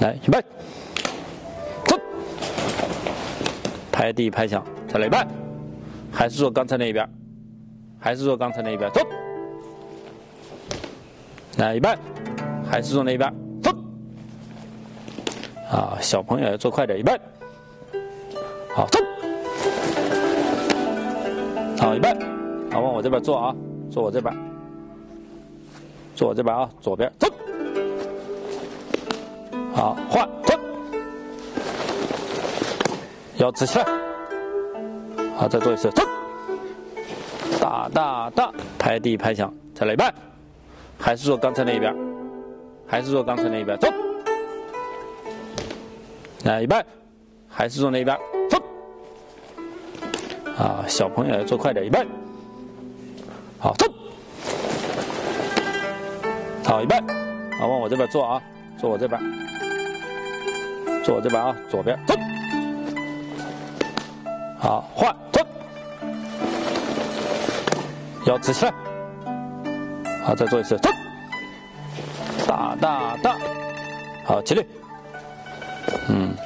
来，预备，走，拍地拍响，再来一半，还是做刚才那一边，还是做刚才那一边，走，来一半，还是做那一边，走，啊，小朋友要做快点，一半，好，走，好，一半，好，往我这边坐啊，坐我这边，坐我这边啊，左边，走。好，换走，腰直起来，好，再做一次，走，大大大，拍地拍响，再来一半，还是做刚才那一边，还是做刚才那一边，走，来一半，还是做那一边，走，啊，小朋友要做快点，一半，好，走，好，一半，好，往我这边坐啊，坐我这边。坐我这边啊，左边走，好换走，腰直起来，好再做一次走，大大大，好起立，嗯。